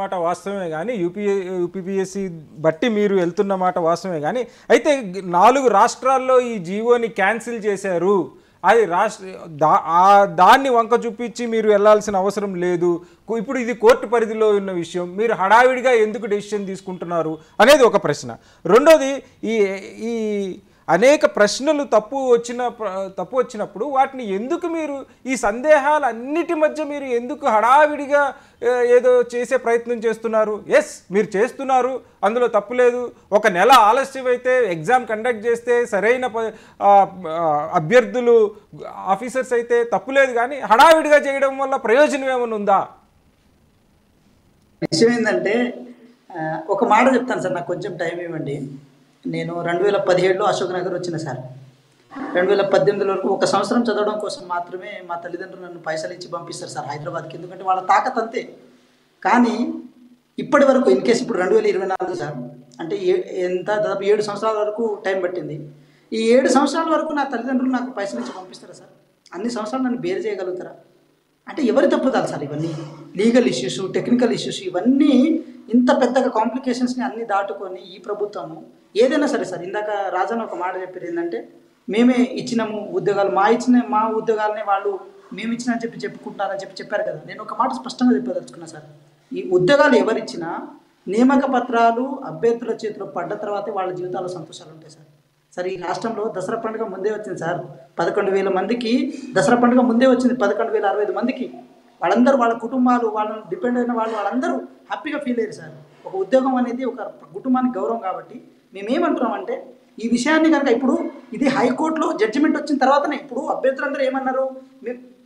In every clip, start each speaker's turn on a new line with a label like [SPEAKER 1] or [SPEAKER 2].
[SPEAKER 1] మాట వాస్తవమే కానీ యూపీ యూపీపీఎస్సీ బట్టి మీరు వెళ్తున్న మాట వాస్తవమే కానీ అయితే నాలుగు రాష్ట్రాల్లో ఈ జీవోని క్యాన్సిల్ చేశారు. అది రాష్ట్ర దా దాన్ని వంక చూపించి మీరు వెళ్ళాల్సిన అవసరం లేదు. ఇప్పుడు ఇది కోర్టు పరిధిలో ఉన్న విషయం. మీరు హడావిడిగా ఎందుకు డెసిషన్ తీసుకుంటున్నారు అనేది ఒక ప్రశ్న. రెండోది ఈ ఈ అనేక ప్రశ్నలు తప్పు వచ్చిన తప్పు వచ్చినప్పుడు వాటిని ఎందుకు మీరు ఈ సందేహాలు అన్నిటి మధ్య మీరు ఎందుకు హడావిడిగా ఏదో చేసే ప్రయత్నం చేస్తున్నారు? ఎస్ మీరు చేస్తున్నారు అందులో తప్పు లేదు. ఒక నెల ఆలస్యం అయితే ఎగ్జామ్ కండక్ట్ చేస్తే సరైన అభ్యర్థులు ఆఫీసర్స్ అయితే తప్పు లేదు కానీ హడావిడిగా చేయడం వల్ల ప్రయోజనం ఏమైనా ఉందా?
[SPEAKER 2] విషయం ఏంటంటే ఒక మాట చెప్తాను సార్ నాకు కొంచెం టైం ఇవ్వండి. నేను రెండు వేల పదిహేడులో అశోక్ నగర్ వచ్చిన సార్. రెండు వేల పద్దెనిమిది వరకు ఒక సంవత్సరం చదవడం కోసం మాత్రమే మా తల్లిదండ్రులు నన్ను పైసలు ఇచ్చి పంపిస్తారు సార్ హైదరాబాద్కి. ఎందుకంటే వాళ్ళ తాకత్ అంతే. కానీ ఇప్పటి వరకు ఇన్ కేసు ఇప్పుడు రెండు వేల ఇరవై నాలుగు సార్ అంటే ఎంత దాదాపు ఏడు సంవత్సరాల వరకు టైం పట్టింది. ఈ ఏడు సంవత్సరాల వరకు నా తల్లిదండ్రులు నాకు పైసలు ఇచ్చి పంపిస్తారా సార్? అన్ని సంవత్సరాలు నన్ను బేరు చేయగలుగుతారా? అంటే ఎవరి తప్పుదాలు సార్ ఇవన్నీ. లీగల్ ఇష్యూస్ టెక్నికల్ ఇష్యూస్ ఇవన్నీ ఇంత పెద్దగా కాంప్లికేషన్స్ని అన్ని దాటుకొని ఈ ప్రభుత్వము ఏదైనా సరే సార్ ఇందాక రాజన్న ఒక మాట చెప్పారు ఏంటంటే మేమే ఇచ్చినాము ఉద్యోగాలు మా ఇచ్చిన మా ఉద్యోగాలనే వాళ్ళు మేము ఇచ్చినా అని చెప్పి చెప్పుకుంటున్నారని చెప్పి చెప్పారు కదా. నేను ఒక మాట స్పష్టంగా చెప్పదలుచుకున్నా సార్. ఈ ఉద్యోగాలు ఎవరిచ్చినా నియామక పత్రాలు అభ్యర్థుల చేతిలో పడ్డ తర్వాతే వాళ్ళ జీవితాల్లో సంతోషాలు ఉంటాయి సార్. సార్ ఈ రాష్ట్రంలో దసరా పండుగ ముందే వచ్చింది సార్. పదకొండు వేల మందికి దసరా పండుగ ముందే వచ్చింది పదకొండు వేల అరవై ఐదు మందికి. వాళ్ళందరూ వాళ్ళ కుటుంబాలు వాళ్ళని డిపెండ్ అయిన వాళ్ళు వాళ్ళందరూ హ్యాపీగా ఫీల్ అయ్యారు సార్. ఒక ఉద్యోగం అనేది ఒక కుటుంబానికి గౌరవం కాబట్టి మేమేమంటున్నామంటే ఈ విషయాన్ని కనుక ఇప్పుడు ఇది హైకోర్టులో జడ్జిమెంట్ వచ్చిన తర్వాతనే ఇప్పుడు అభ్యర్థులందరూ ఏమన్నారు?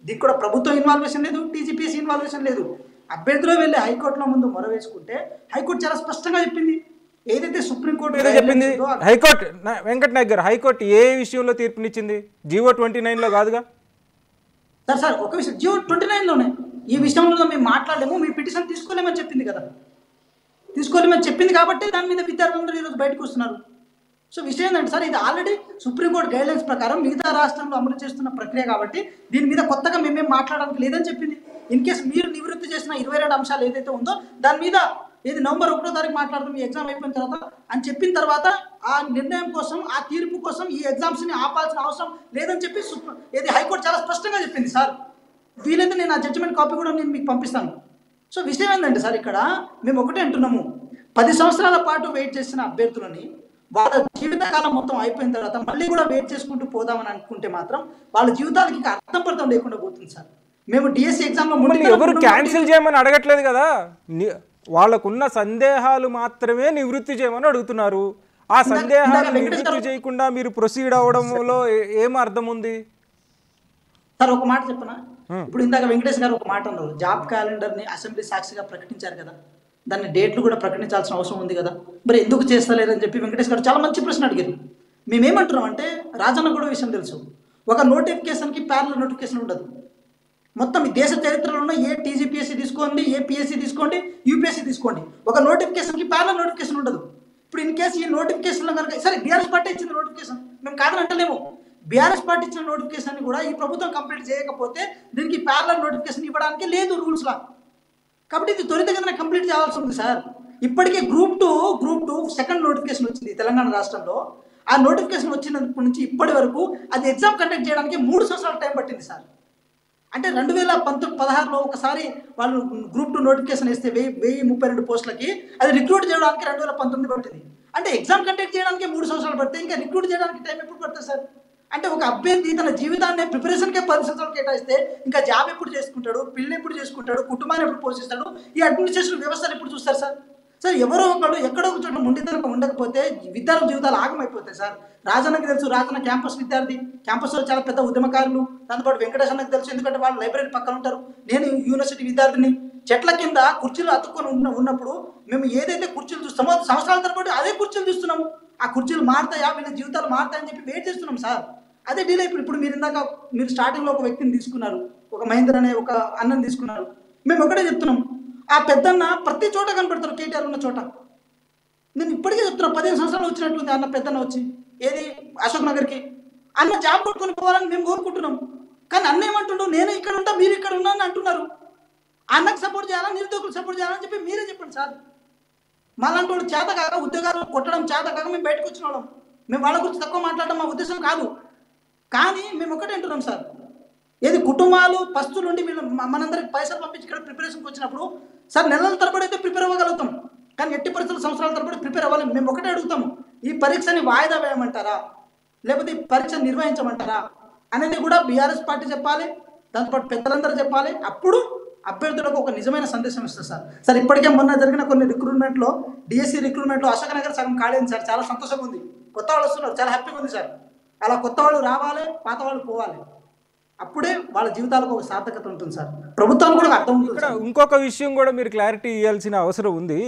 [SPEAKER 2] దీనికి కూడా ప్రభుత్వం ఇన్వాల్వేషన్ లేదు టీజీపీఎస్ ఇన్వాల్వేషన్ లేదు. అభ్యర్థులు వెళ్ళి హైకోర్టులో ముందు మొర వేసుకుంటే హైకోర్టు చాలా స్పష్టంగా చెప్పింది. ఏదైతే సుప్రీంకోర్టు
[SPEAKER 1] ఏదో చెప్పింది? హైకోర్టు వెంకట్ నాయక్ గారు హైకోర్టు ఏ విషయంలో తీర్పునిచ్చింది? జీవో ట్వంటీ నైన్లో కాదుగా?
[SPEAKER 2] సార్ సార్ ఒక విషయం జియో ట్వంటీ నైన్లోనే ఈ విషయంలో మేము మాట్లాడలేము మీ పిటిషన్ తీసుకోలేమని చెప్పింది కదా. తీసుకోలేమని చెప్పింది కాబట్టి దాని మీద విద్యార్థులందరూ ఈరోజు బయటకు వస్తున్నారు. సో విషయం ఏంటంటే సార్ ఇది ఆల్రెడీ సుప్రీంకోర్టు గైడ్లైన్స్ ప్రకారం మిగతా రాష్ట్రంలో అమలు చేస్తున్న ప్రక్రియ కాబట్టి దీని మీద కొత్తగా మేమేం మాట్లాడడానికి లేదని చెప్పింది. ఇన్ కేసు మీరు నివృత్తి చేసిన ఇరవై రెండు అంశాలు ఏదైతే ఉందో దాని మీద ఏది నవంబర్ ఒకటో తారీఖు మాట్లాడదాం ఈ ఎగ్జామ్ అయిపోయిన తర్వాత అని చెప్పిన తర్వాత ఆ నిర్ణయం కోసం ఆ తీర్పు కోసం ఈ ఎగ్జామ్స్ని ఆపాల్సిన అవసరం లేదని చెప్పి ఏది హైకోర్టు చాలా స్పష్టంగా చెప్పింది సార్. వీలైతే నేను ఆ జడ్జిమెంట్ కాపీ కూడా నేను మీకు పంపిస్తాను. సో విషయం ఏంటంటే సార్ ఇక్కడ మేము ఒకటే అంటున్నాము. పది సంవత్సరాల పాటు వెయిట్ చేసిన అభ్యర్థులని వాళ్ళ జీవితకాలం మొత్తం అయిపోయిన తర్వాత మళ్ళీ కూడా వెయిట్ చేసుకుంటూ పోదామని అనుకుంటే మాత్రం వాళ్ళ జీవితాలకి ఇక అర్థం పడతాం లేకుండా పోతుంది సార్. మేము డిఎస్సి ఎగ్జామ్లో
[SPEAKER 1] మళ్ళీ ఎవరు క్యాన్సిల్ చేయమని అడగట్లేదు కదా? వాళ్ళకున్న సందేహాలు మాత్రమే నివృత్తి చేయమని అడుగుతున్నారు. ఆ సందేహాలు నివృత్తి చేయకుండా మీరు ప్రొసీడ్ అవడంలో ఏ- అర్థం ఉంది?
[SPEAKER 2] సార్ ఒక మాట చెప్పనా ఇప్పుడు ఇందాక వెంకటేష్ గారు ఒక మాట అన్నారు. జాబ్ క్యాలెండర్ని అసెంబ్లీ సాక్షిగా ప్రకటించారు కదా. దాన్ని డేట్లు కూడా ప్రకటించాల్సిన అవసరం ఉంది కదా. మరి ఎందుకు చేస్తలేరని చెప్పి వెంకటేష్ గారు చాలా మంచి ప్రశ్న అడిగారు. మేమేమంటున్నాం అంటే రాజన్న కూడా విషయం తెలుసు. ఒక నోటిఫికేషన్కి ప్యారల నోటిఫికేషన్ ఉండదు. మొత్తం ఈ దేశ చరిత్రలో ఉన్న ఏ టీజీపీఎస్సీ తీసుకోండి ఏ పిఎస్సీ తీసుకోండి యూపీఎస్సీ తీసుకోండి. ఒక నోటిఫికేషన్కి ప్యారల నోటిఫికేషన్ ఉండదు. ఇప్పుడు ఇన్ కేసు ఈ నోటిఫికేషన్లో కనుక సరే బీఆర్ఎస్ పార్టీ ఇచ్చింది నోటిఫికేషన్ మేము కాదని అంటలేము. బీఆర్ఎస్ పార్టీ ఇచ్చిన నోటిఫికేషన్ కూడా ఈ ప్రభుత్వం కంప్లీట్ చేయకపోతే దీనికి ప్యారల నోటిఫికేషన్ ఇవ్వడానికి లేదు రూల్స్లా. కాబట్టి ఇది త్వరితగతిన కంప్లీట్ చేయాల్సి ఉంది సార్. ఇప్పటికే group two group two second notification వచ్చింది తెలంగాణ రాష్ట్రంలో. ఆ నోటిఫికేషన్ వచ్చినప్పటి నుంచి ఇప్పటి వరకు అది ఎగ్జామ్ కండక్ట్ చేయడానికి మూడు సంవత్సరాల టైం పట్టింది సార్. అంటే రెండు వేల పంతొమ్మిది పదహారులో ఒకసారి వాళ్ళు గ్రూప్ టూ నోటిఫికేషన్ ఇస్తే వెయ్యి వెయ్యి ముప్పై రెండు పోస్టులకి అది రిక్రూట్ చేయడానికి రెండు వేల పంతొమ్మిది పట్టింది. అంటే ఎగ్జామ్ కండక్ట్ చేయడానికి మూడు సంవత్సరాలు పడితే ఇంకా రిక్రూట్ చేయడానికి టైం ఎప్పుడు పడుతుంది సార్? అంటే ఒక అభ్యర్థి తన జీవితాన్ని ప్రిపరేషన్కే పది సంవత్సరాలు కేటాయిస్తే ఇంకా జాబ్ ఎప్పుడు చేసుకుంటాడు పిల్లలు ఎప్పుడు చేసుకుంటాడు కుటుంబాన్ని ఎప్పుడు పోషిస్తాడు ఈ అడ్మినిస్ట్రేషన్ వ్యవస్థను ఎప్పుడు చూస్తారు సార్? సార్ ఎవరో ఒకళ్ళు ఎక్కడో ఒక చోట ముండితనం ఉండకపోతే విద్యార్థుల జీవితాలు ఆగమైపోతాయి సార్. రాజన్నకి తెలుసు రాజన్న క్యాంపస్ విద్యార్థి. క్యాంపస్లో చాలా పెద్ద ఉద్యమకారులు. దాంతోపాటు వెంకటేష్ అన్నకి తెలుసు ఎందుకంటే వాళ్ళు లైబ్రరీ పక్కన ఉంటారు. నేను యూనివర్సిటీ విద్యార్థిని. చెట్ల కింద కుర్చీలు అతుక్కొని ఉన్న ఉన్నప్పుడు మేము ఏదైతే కుర్చీలు చూస్తామో సంవత్సరాల తరబడి అదే కుర్చీలు చూస్తున్నాము ఆ కుర్చీలు మారుతాయా? వీళ్ళ జీవితాలు మారుతాయని చెప్పి వెయిట్ చేస్తున్నాం సార్. అదే డీల్ ఇప్పుడు ఇప్పుడు మీరు ఇందాక మీరు స్టార్టింగ్లో ఒక వ్యక్తిని తీసుకున్నారు. ఒక మహేంద్ర అనే ఒక అన్నని తీసుకున్నారు. మేము ఒకటే చెప్తున్నాం. ఆ పెద్దన్న ప్రతి చోట కనపడతారు కేటీఆర్ ఉన్న చోట. నేను ఇప్పటికే చెప్తున్నా పదిహేను సంవత్సరాలు వచ్చినట్టుంది అన్న పెద్దన్న వచ్చి. ఏది? అశోక్ నగర్కి. అన్న జాబ్ కొట్టుకొని పోవాలని మేము కోరుకుంటున్నాం. కానీ అన్న ఏమంటుండో? నేను ఇక్కడ ఉంటా మీరు ఇక్కడ ఉన్నా అని అంటున్నారు. అన్నకు సపోర్ట్ చేయాలా నిరుద్యోగులకు సపోర్ట్ చేయాలని చెప్పి మీరే చెప్పండి సార్. మాలాంటి వాళ్ళు చేత కాక ఉద్యోగాలు కొట్టడం చేత కాక మేము బయటకు వచ్చిన వాళ్ళం. మేము వాళ్ళ గురించి తక్కువ మాట్లాడడం మా ఉద్దేశం కాదు. కానీ మేము ఒకటే అంటున్నాం సార్. ఏది కుటుంబాలు పస్తులు ఉండి వీళ్ళు మనందరికి పైసలు పంపించి ఇక్కడ ప్రిపరేషన్కి వచ్చినప్పుడు సార్ నెలల తరబడి అయితే ప్రిపేర్ అవ్వగలుగుతాం. కానీ ఎట్టి పరిస్థితులు సంవత్సరాల తరబడి ప్రిపేర్ అవ్వాలి మేము ఒకటే అడుగుతాము ఈ పరీక్షని వాయిదా వేయమంటారా? లేకపోతే ఈ పరీక్ష నిర్వహించమంటారా? అనేది కూడా బీఆర్ఎస్ పార్టీ చెప్పాలి దాంతోపాటు పెద్దలందరూ చెప్పాలి. అప్పుడు అభ్యర్థులకు ఒక నిజమైన సందేశం ఇస్తారు సార్. సార్ ఇప్పటికే మొన్న జరిగిన కొన్ని రిక్రూట్మెంట్లో డిఎస్సి రిక్రూట్మెంట్లో అశోక్ నగర్ సగం ఖాళీ సార్. చాలా సంతోషంగా ఉంది. కొత్త వాళ్ళు వస్తున్నారు. చాలా హ్యాపీగా ఉంది సార్. అలా కొత్త వాళ్ళు రావాలి పాత వాళ్ళు పోవాలి. అప్పుడే వాళ్ళ జీవితాలకు ఒక సార్థకత ఉంటుంది సార్. ప్రభుత్వానికి కూడా అర్థం
[SPEAKER 1] ఇక్కడ. ఇంకొక విషయం కూడా మీరు క్లారిటీ ఇవ్వాల్సిన అవసరం ఉంది.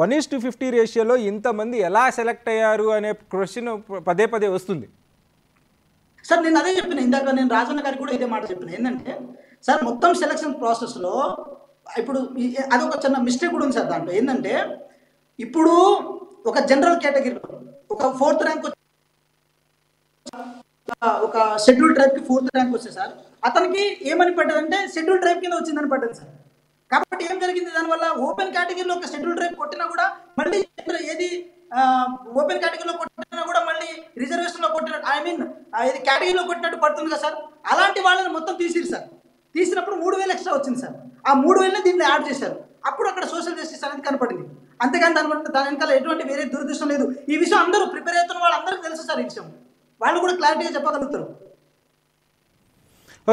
[SPEAKER 1] వన్ ఈస్ టు ఫిఫ్టీ రేషియోలో ఇంతమంది ఎలా సెలెక్ట్ అయ్యారు అనే క్వశ్చన్ పదే పదే వస్తుంది.
[SPEAKER 2] సార్ నేను అదే చెప్పిన ఇందాక నేను రాజన్న గారికి కూడా ఇదే మాట చెప్పిన ఏంటంటే సార్ మొత్తం సెలక్షన్ ప్రాసెస్లో ఇప్పుడు అదొక చిన్న మిస్టేక్ కూడా ఉంది సార్ దాంట్లో. ఏంటంటే ఇప్పుడు ఒక జనరల్ కేటగిరీలో ఒక ఫోర్త్ ర్యాంక్ ఒక షెడ్యూల్ ట్రైబ్కి ఫోర్త్ ర్యాంక్ వస్తే సార్ అతనికి ఏమని పడ్డదంటే షెడ్యూల్ ట్రైబ్ కింద వచ్చిందని పడ్డది సార్. కాబట్టి ఏం జరిగింది? దానివల్ల ఓపెన్ కేటగిరీలో ఒక షెడ్యూల్ ట్రైబ్ కొట్టినా కూడా మళ్ళీ ఏది ఓపెన్ కేటగిరీలో కొట్టినా కూడా మళ్ళీ రిజర్వేషన్లో కొట్టిన ఐ మీన్ ఇది కేటగిరీలో కొట్టినట్టు పడుతుంది కదా సార్. అలాంటి వాళ్ళని మొత్తం తీసిరు సార్. తీసినప్పుడు మూడు వేలు ఎక్స్ట్రా వచ్చింది సార్. ఆ మూడు వేలని దీన్ని యాడ్ చేశారు. అప్పుడు అక్కడ సోషల్ జస్టిస్ అనేది కనపడింది. అంతేగాని దాని దాని వెనకాల ఎటువంటి వేరే దురదృష్టం లేదు. ఈ విషయం అందరూ ప్రిపేర్ అవుతున్న వాళ్ళందరికీ తెలుసు సార్ ఈ విషయం. వాళ్ళు కూడా క్లారిటీగా చెప్పగలుగుతారు.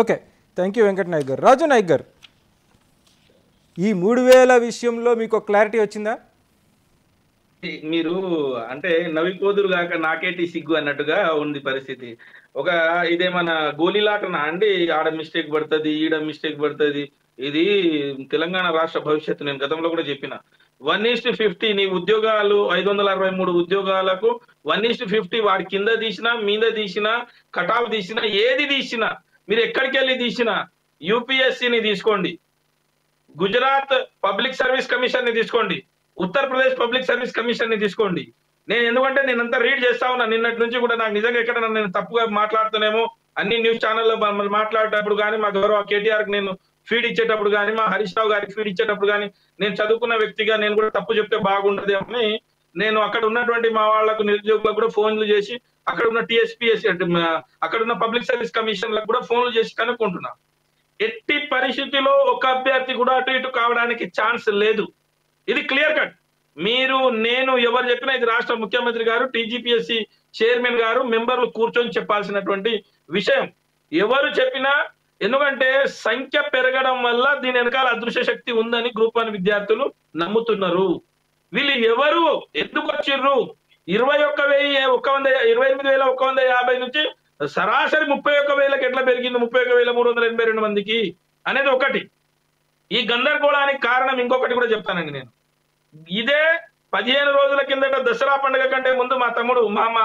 [SPEAKER 1] Okay thank you Venkata Nayak garu Raju Nayak గారు ఈ మూడు వేల విషయంలో మీకు క్లారిటీ వచ్చిందా?
[SPEAKER 3] మీరు అంటే నవి కోదురు కాక నాకేటి సిగ్గు అన్నట్టుగా ఉంది పరిస్థితి. ఒక ఇదేమన్నా గోలీలాటనా అండి? ఆడ మిస్టేక్ పడుతుంది ఈడ మిస్టేక్ పడుతుంది. ఇది తెలంగాణ రాష్ట్ర భవిష్యత్తు నేను గతంలో కూడా చెప్పిన. వన్ ఈస్ట్ ఫిఫ్టీ నీ ఉద్యోగాలు ఐదు వందల అరవై మూడు ఉద్యోగాలకు వన్ ఈస్ట్ ఫిఫ్టీ వాడి కింద తీసినా మీద తీసినా కటాఫ్ తీసినా ఏది తీసినా మీరు ఎక్కడికి వెళ్ళి తీసినా యూపీఎస్సిని తీసుకోండి. గుజరాత్ పబ్లిక్ సర్వీస్ కమిషన్ని తీసుకోండి. ఉత్తరప్రదేశ్ పబ్లిక్ సర్వీస్ కమిషన్ని తీసుకోండి. నేను ఎందుకంటే నేను అంతా రీడ్ చేస్తా ఉన్నా నిన్నటి నుంచి కూడా నాకు నిజంగా ఎక్కడ నేను తప్పుగా మాట్లాడుతున్నామో అన్ని న్యూస్ ఛానల్లో మమ్మల్ని మాట్లాడేటప్పుడు కానీ మా గౌరవ కేటీఆర్కి నేను ఫీడ్ ఇచ్చేటప్పుడు కానీ మా హరీష్ రావు గారికి ఫీడ్ ఇచ్చేటప్పుడు కానీ నేను చదువుకున్న వ్యక్తిగా నేను కూడా తప్పు చెప్తే బాగుండదు అని నేను అక్కడ ఉన్నటువంటి మా వాళ్ళకు నిరుద్యోగులకు కూడా ఫోన్లు చేసి అక్కడ ఉన్న టిఎస్పిఎస్ అక్కడ ఉన్న పబ్లిక్ సర్వీస్ కమిషన్లకు కూడా ఫోన్లు చేసి కనుక్కుంటున్నా. ఎట్టి పరిస్థితిలో ఒక అభ్యర్థి కూడా అటు ఇటు కావడానికి ఛాన్స్ లేదు. ఇది క్లియర్ కట్. మీరు నేను ఎవరు చెప్పినా ఇది రాష్ట్ర ముఖ్యమంత్రి గారు టీజీపీఎస్సీ చైర్మన్ గారు మెంబర్లు కూర్చొని చెప్పాల్సినటువంటి విషయం. ఎవరు చెప్పినా ఎందుకంటే సంఖ్య పెరగడం వల్ల దీని వెనకాల అదృశ్య శక్తి ఉందని గ్రూప్ వన్ విద్యార్థులు నమ్ముతున్నారు. వీళ్ళు ఎవరు? ఎందుకు వచ్చిర్రు? ఇరవై ఒక్క వెయ్యి ఒక్క వంద ఇరవై ఎనిమిది వేల ఒక్క వంద యాభై నుంచి సరాసరి ముప్పై ఒక్క వేలకు ఎట్లా పెరిగింది? ముప్పై ఒక్క వేల మూడు వందల ఎనభై రెండు మందికి అనేది ఒకటి. ఈ గందరగోళానికి కారణం ఇంకొకటి కూడా చెప్తానండి నేను. ఇదే పదిహేను రోజుల కిందట దసరా పండుగ కంటే ముందు మా తమ్ముడు మా మా